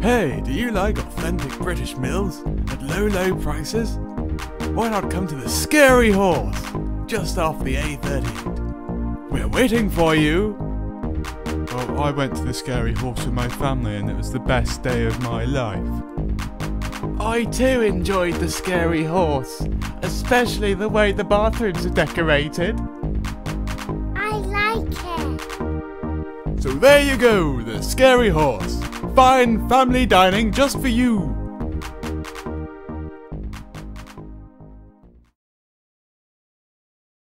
Hey, do you like authentic British meals at low, low prices? Why not come to the Scary Horse, just off the A38? We're waiting for you! Well, I went to the Scary Horse with my family and it was the best day of my life. I too enjoyed the Scary Horse, especially the way the bathrooms are decorated. I like it. So there you go, the Scary Horse. Fine family dining just for you.